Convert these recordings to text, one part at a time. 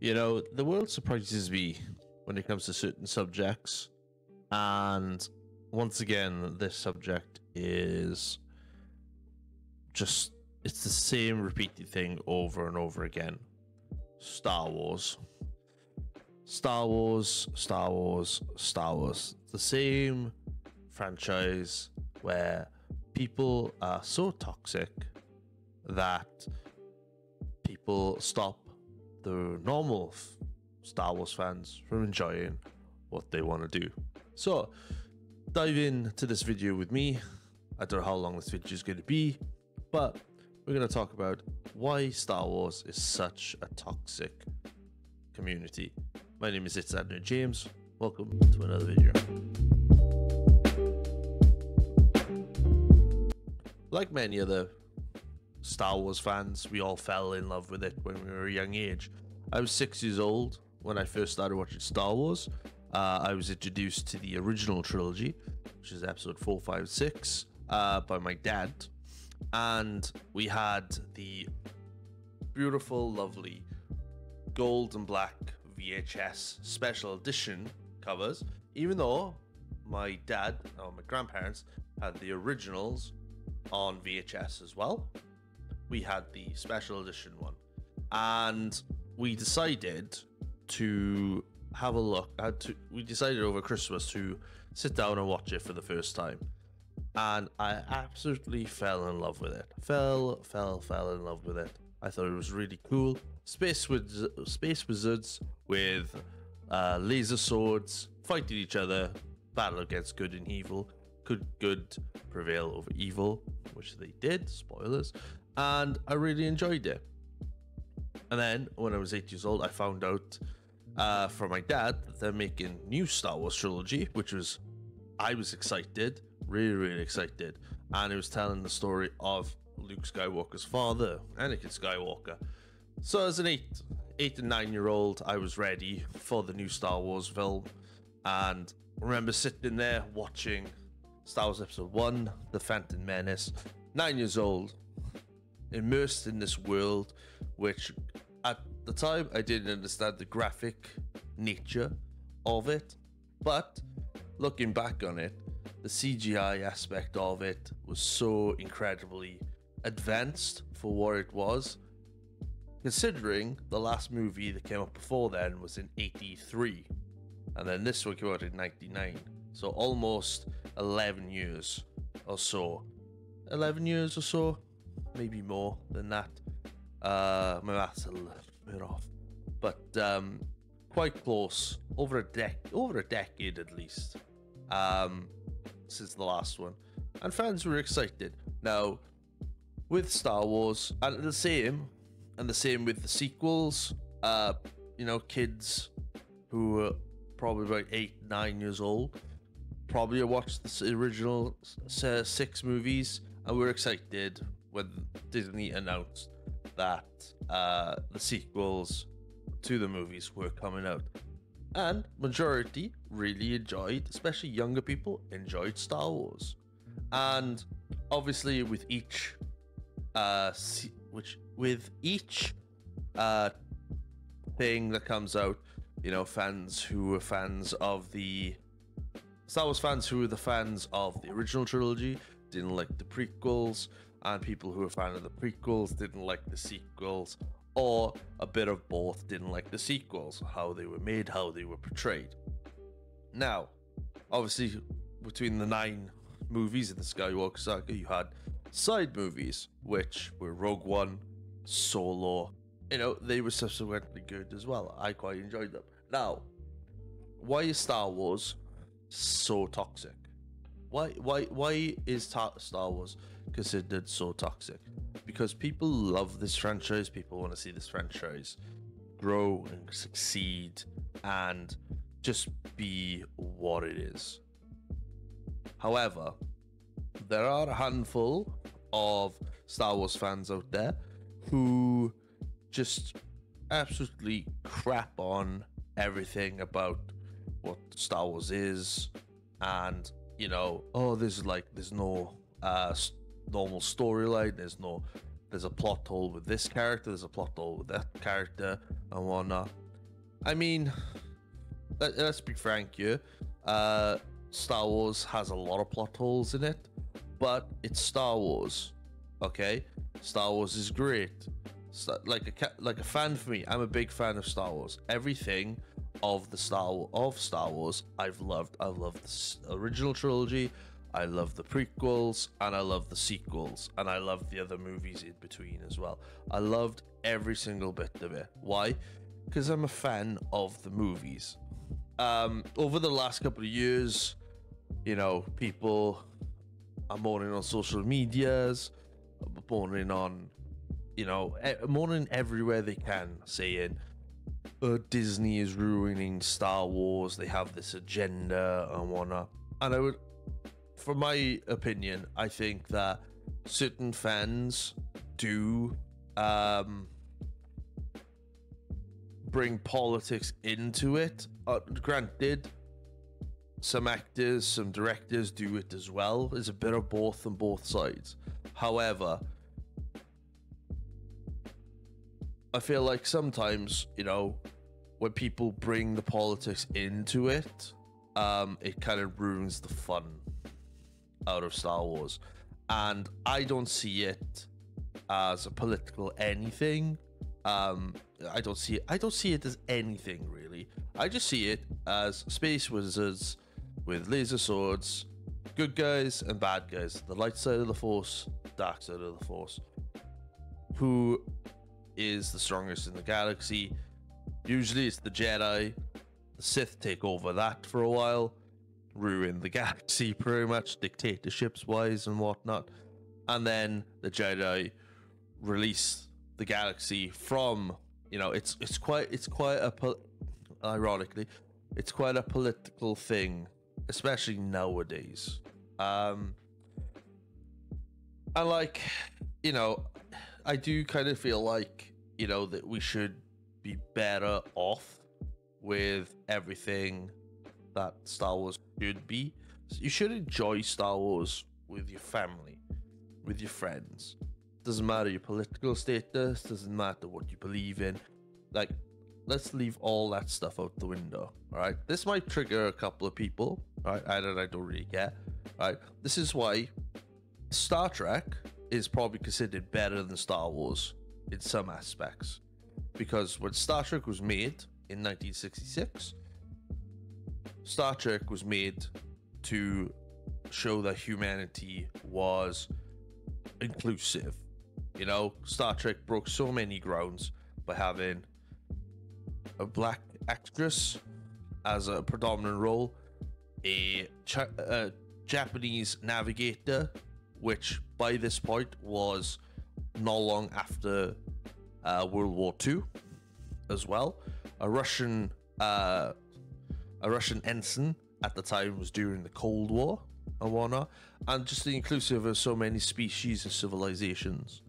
You know, the world surprises me when it comes to certain subjects. And once again, this subject is just, it's the same repeated thing over and over again Star Wars. Star Wars, Star Wars, Star Wars. The same franchise where people are so toxic that people stop the normal Star Wars fans from enjoying what they want to do. So, dive into this video with me. I don't know how long this video is going to be, but we're going to talk about why Star Wars is such a toxic community. My name is It's James. Welcome to another video. Like many other Star Wars fans, we all fell in love with it when we were a young age. I was six years old when I first started watching Star Wars. Uh, I was introduced to the original trilogy, which is episode four, five, six, uh, by my dad. And we had the beautiful, lovely gold and black VHS special edition covers, even though my dad or my grandparents had the originals on VHS as well we had the special edition one, and we decided to have a look. Had to, we decided over Christmas to sit down and watch it for the first time, and I absolutely fell in love with it. Fell, fell, fell in love with it. I thought it was really cool. Space with space wizards with uh, laser swords fighting each other, battle against good and evil. Could good prevail over evil, which they did. Spoilers and I really enjoyed it. And then when I was eight years old, I found out uh, from my dad that they're making new Star Wars trilogy, which was I was excited, really, really excited, and it was telling the story of Luke Skywalker's father, Anakin Skywalker. So as an eight, eight and nine year old, I was ready for the new Star Wars film, and I remember sitting there watching Star Wars Episode One, The Phantom Menace. Nine years old, immersed in this world, which at the time I didn't understand the graphic nature of it. But looking back on it, the CGI aspect of it was so incredibly advanced for what it was. Considering the last movie that came up before then was in 83, and then this one came out in 99, so almost 11 years or so. 11 years or so maybe more than that. Uh, my math's a little bit off, but um, quite close. Over a dec, over a decade at least, um, since the last one, and fans were excited. Now, with Star Wars, and the same, and the same with the sequels. Uh, you know, kids who were probably about eight, nine years old, probably watched the original six movies and we're excited when Disney announced that uh, the sequels to the movies were coming out. And majority really enjoyed, especially younger people, enjoyed Star Wars. And obviously, with each, uh, which with each uh, thing that comes out, you know, fans who were fans of the Star Wars fans who were the fans of the original trilogy didn't like the prequels and people who were fan of the prequels didn't like the sequels, or a bit of both didn't like the sequels, how they were made, how they were portrayed. Now, obviously, between the nine movies in the Skywalker saga, you had side movies, which were Rogue One, Solo. You know, they were subsequently good as well. I quite enjoyed them. Now, why is Star Wars so toxic? Why, why, why is ta- Star Wars considered so toxic because people love this franchise. People want to see this franchise grow and succeed and just be what it is. However, there are a handful of Star Wars fans out there who just absolutely crap on everything about what Star Wars is and you know oh there's like there's no uh normal storyline. There's no there's a plot hole with this character, there's a plot hole with that character and whatnot. I mean, let, us be frank here. Uh, Star Wars has a lot of plot holes in it, but it's Star Wars. Okay, Star Wars is great. like a like a fan for me, I'm a big fan of Star Wars. Everything of the Star of Star Wars, I've loved. I've loved the original trilogy. I love the prequels and I love the sequels and I love the other movies in between as well. I loved every single bit of it. Why? Because I'm a fan of the movies. Um, over the last couple of years, you know, people are mourning on social medias, mourning on, you know, mourning everywhere they can, saying, uh, Disney is ruining Star Wars. They have this agenda and whatnot. And I would, for my opinion, I think that certain fans do um, bring politics into it. Uh, granted, some actors, some directors do it as well. There's a bit of both on both sides. However, I feel like sometimes, you know, when people bring the politics into it, um, it kind of ruins the fun out of Star Wars. And I don't see it as a political anything. Um, I don't see it. I don't see it as anything really. I just see it as space wizards with laser swords, good guys and bad guys, the light side of the force, dark side of the force. Who is the strongest in the galaxy? Usually it's the Jedi. The Sith take over that for a while, ruin the galaxy pretty much, dictatorships wise and whatnot. And then the Jedi release the galaxy from you know it's it's quite it's quite a ironically it's quite a political thing especially nowadays um and like you know i do kind of feel like you know that we should be better off with everything that star wars should be. You should enjoy star wars with your family with your friends. Doesn't matter your political status doesn't matter what you believe in. Like let's leave all that stuff out the window all right? This might trigger a couple of people all right? I don't i don't really care all right? This is why star trek is probably considered better than star wars in some aspects. Because when star trek was made in 1966 star trek was made to show that humanity was inclusive you know, Star Trek broke so many grounds by having a black actress as a predominant role, a, a Japanese navigator, which by this point was not long after uh, World War II, as well. A Russian, uh, a Russian ensign at the time was during the Cold War and whatnot, and just the inclusive of so many species and civilizations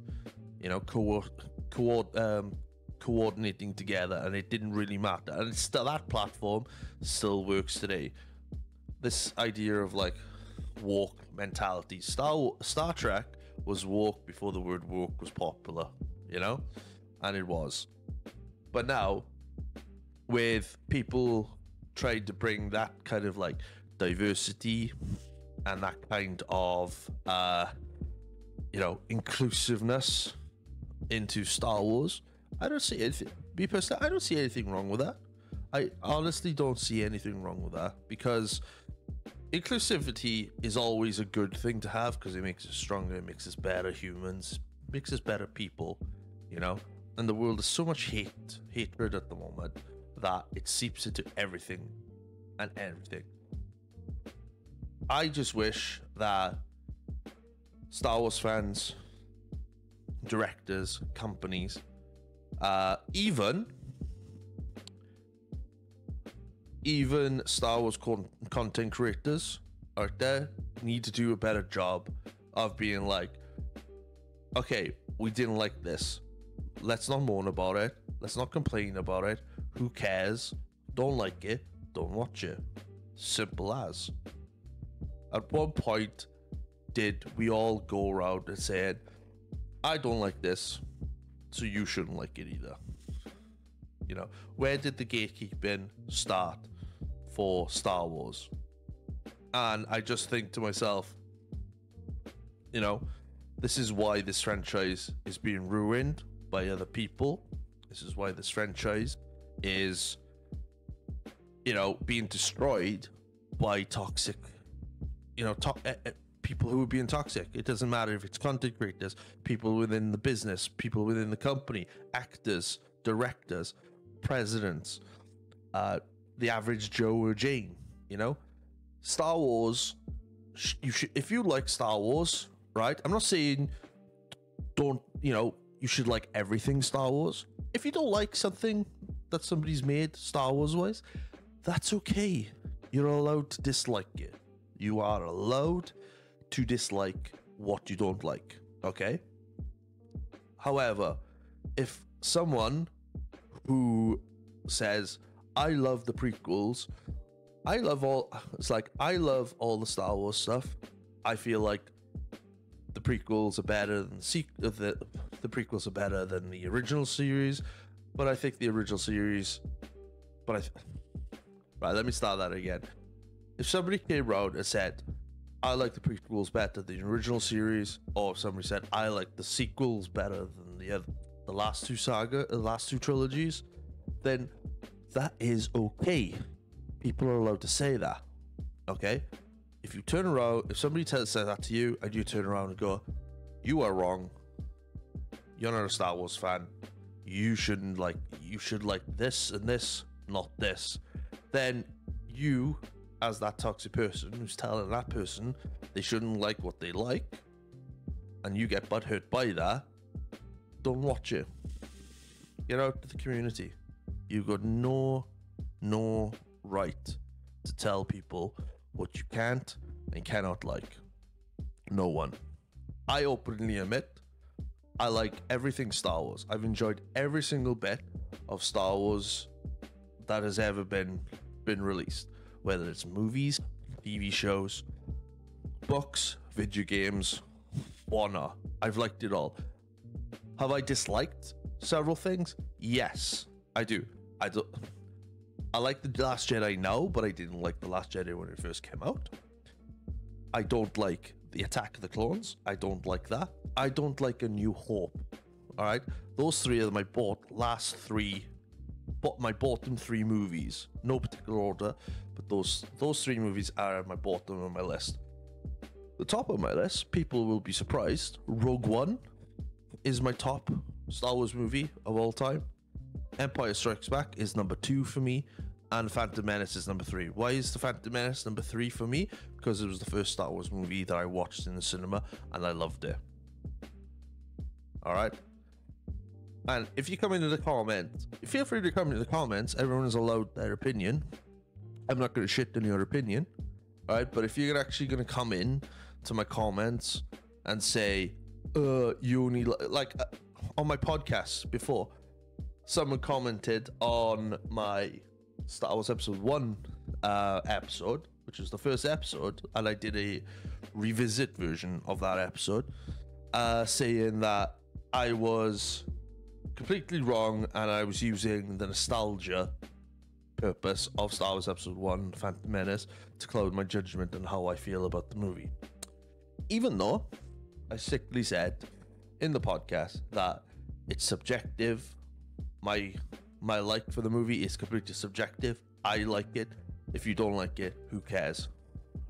you know, co- co- um, coordinating together, and it didn't really matter. And it's still that platform still works today. This idea of like woke mentality. Star Star Trek was woke before the word woke was popular, you know, and it was. But now, with people trying to bring that kind of like diversity and that kind of uh, you know inclusiveness into Star Wars. I don't see anything. Be personally, I don't see anything wrong with that. I honestly don't see anything wrong with that because inclusivity is always a good thing to have because it makes us stronger, it makes us better humans, makes us better people, you know. And the world is so much hate, hatred at the moment that it seeps into everything and everything. I just wish that Star Wars fans directors, companies, uh, even even Star Wars con- content creators out there need to do a better job of being like, okay, we didn't like this. Let's not moan about it. Let's not complain about it. Who cares? Don't like it. Don't watch it. Simple as. At one point, did we all go around and said, I don't like this, so you shouldn't like it either. You know, where did the gatekeeping start for Star Wars? And I just think to myself, you know, this is why this franchise is being ruined by other people. This is why this franchise is, you know, being destroyed by toxic, you know, to- uh, people who are being toxic. It doesn't matter if it's content creators, people within the business, people within the company, actors, directors, presidents, uh, the average Joe or Jane. You know, Star Wars. You should, if you like Star Wars, right? I'm not saying don't, you know, you should like everything Star Wars. If you don't like something that somebody's made Star Wars wise, that's okay. You're allowed to dislike it. You are allowed to dislike what you don't like, okay? However, if someone who says, I love the prequels, I love all, it's like, I love all the Star Wars stuff. I feel like the prequels are better than the, the the prequels are better than the original series, but I think the original series. But I, right, let me start that again. If somebody came around and said, "I like the prequels better than the original series," or if somebody said, "I like the sequels better than the other, the last two saga, the last two trilogies," then that is okay. People are allowed to say that. Okay, if you turn around, if somebody tells says that to you, and you turn around and go, "You are wrong. You're not a Star Wars fan. You shouldn't like. You should like this and this, not this." Then you, as that toxic person who's telling that person they shouldn't like what they like, and you get butthurt by that, don't watch it. Get out to the community. You've got no, no right to tell people what you can't and cannot like. No one. I openly admit I like everything Star Wars. I've enjoyed every single bit of Star Wars that has ever been been released, whether it's movies, TV shows, books, video games, or not. I've liked it all. Have I disliked several things? Yes, I do. I do. I like the Last Jedi now, but I didn't like the Last Jedi when it first came out. I don't like the Attack of the Clones. I don't like that. I don't like A New Hope. All right, those three are my bought last three, but my bottom three movies. No particular order, but those those three movies are my bottom of my list. The top of my list, people will be surprised. Rogue One is my top Star Wars movie of all time. Empire Strikes Back is number two for me, and Phantom Menace is number three. Why is the Phantom Menace number three for me? Because it was the first Star Wars movie that I watched in the cinema, and I loved it. All right. And if you come into the comments, feel free to come into the comments. Everyone is allowed their opinion. I'm not going to shit on your opinion, all right? But if you're actually going to come in to my comments and say, "Uh, you only li-, like," uh, on my podcast before, someone commented on my Star Wars Episode One uh, episode, which was the first episode, and I did a revisit version of that episode, uh, saying that I was completely wrong and I was using the nostalgia purpose of Star Wars Episode 1 Phantom Menace to cloud my judgment on how I feel about the movie. Even though I sickly said in the podcast that it's subjective, my my like for the movie is completely subjective. I like it. If you don't like it, who cares?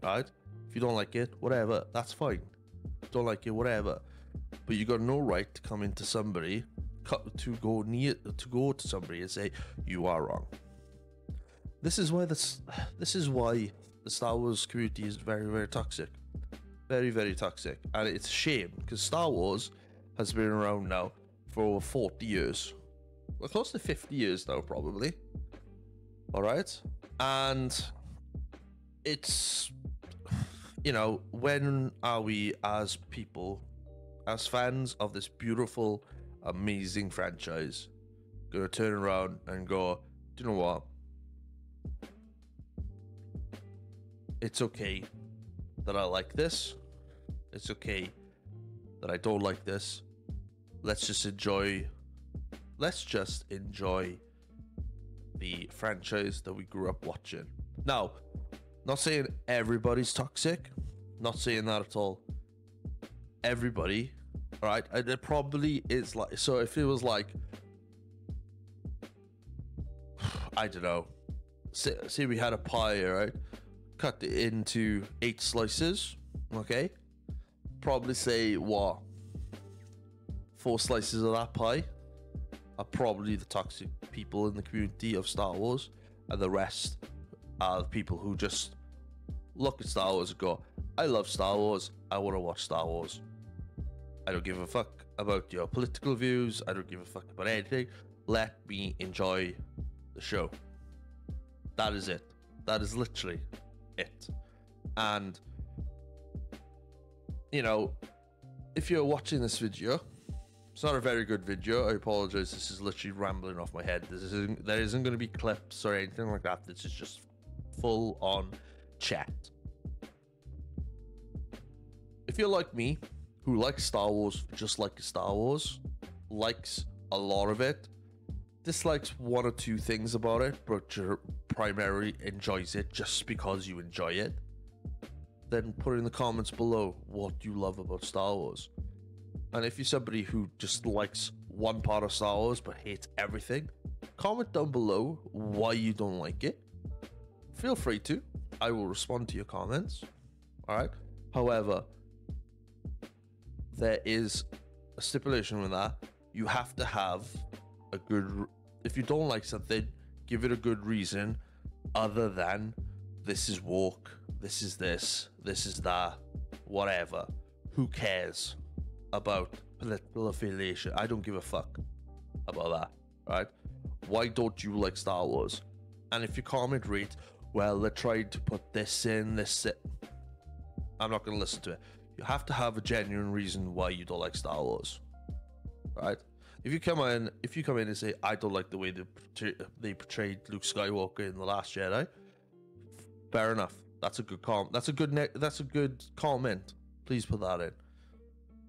Right? If you don't like it, whatever, that's fine. Don't like it, whatever. But you got no right to come into somebody to go near to go to somebody and say you are wrong. This is why this this is why the Star Wars community is very very toxic, very very toxic, and it's a shame because Star Wars has been around now for over forty years, we're close to fifty years now probably. All right, and it's you know when are we as people, as fans of this beautiful amazing franchise gonna turn around and go, do you know what? It's okay that I like this. It's okay that I don't like this. Let's just enjoy. Let's just enjoy the franchise that we grew up watching. Now, not saying everybody's toxic, not saying that at all. Everybody, right, uh, and it probably is like so. If it was like, I don't know, say, say we had a pie, right, cut it into eight slices, okay, probably say what four slices of that pie are probably the toxic people in the community of Star Wars, and the rest are the people who just look at Star Wars and go, I love Star Wars, I want to watch Star Wars. I don't give a fuck about your political views, I don't give a fuck about anything. Let me enjoy the show. That is it. That is literally it. And, you know, if you're watching this video, it's not a very good video. I apologize. This is literally rambling off my head. This isn't, there isn't going to be clips or anything like that. This is just full on chat. If you're like me, who likes Star Wars just like Star Wars, likes a lot of it, dislikes one or two things about it, but primarily enjoys it just because you enjoy it, then put in the comments below what you love about Star Wars. And if you're somebody who just likes one part of Star Wars but hates everything, comment down below why you don't like it. Feel free to. I will respond to your comments. All right. However, there is a stipulation with that. You have to have a good. If you don't like something, give it a good reason, other than this is woke, this is this, this is that, whatever. Who cares? About political affiliation. I don't give a fuck about that, right? Why don't you like Star Wars? And if you comment rate, well, they tried to put this in, this in. I'm not going to listen to it. You have to have a genuine reason why you don't like Star Wars, right? If you come in, if you come in and say I don't like the way they they portrayed Luke Skywalker in the Last Jedi, fair enough. That's a good com. That's a good. Ne- that's a good comment. Please put that in.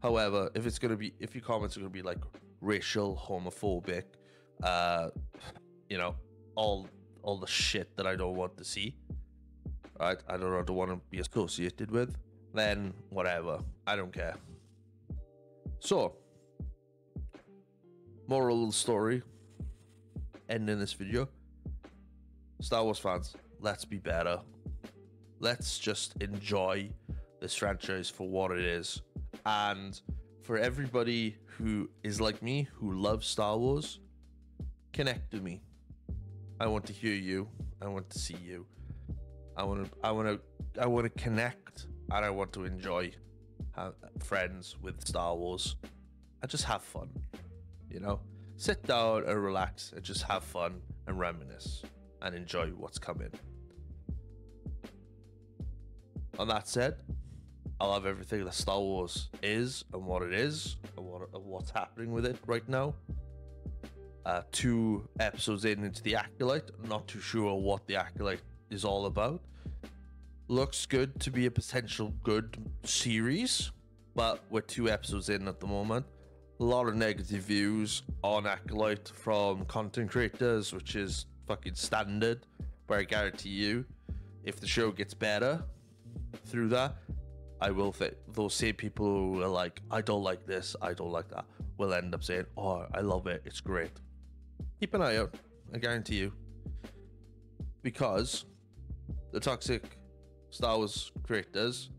However, if it's gonna be if your comments are gonna be like racial, homophobic, uh, you know, all all the shit that I don't want to see, right? I don't, don't want to be associated with, then whatever. I don't care. So, moral of the story, ending this video. Star Wars fans, let's be better. Let's just enjoy this franchise for what it is and for everybody who is like me, who loves Star Wars, connect to me. I want to hear you. I want to see you. I want to. I want to. I want to connect, and I want to enjoy have friends with Star Wars, and just have fun. You know, sit down and relax, and just have fun and reminisce, and enjoy what's coming. On that said, I love everything that Star Wars is and what it is and, what, and what's happening with it right now. Uh, two episodes in into the Acolyte, not too sure what the Acolyte is all about. Looks good to be a potential good series, but we're two episodes in at the moment. A lot of negative views on Acolyte from content creators, which is fucking standard. But I guarantee you, if the show gets better through that, I will think those same people who are like, I don't like this, I don't like that, will end up saying, Oh, I love it, it's great. Keep an eye out, I guarantee you. Because the toxic Star Wars creators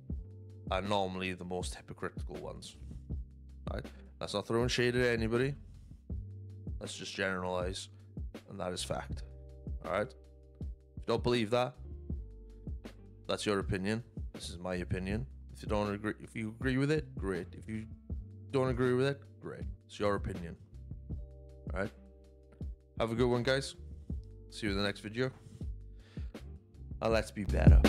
are normally the most hypocritical ones. Right? That's not throwing shade at anybody. Let's just generalize. And that is fact. Alright? If you don't believe that, that's your opinion. This is my opinion. If you don't agree, if you agree with it, great. If you don't agree with it, great. It's your opinion. All right. Have a good one, guys. See you in the next video. And let's be better.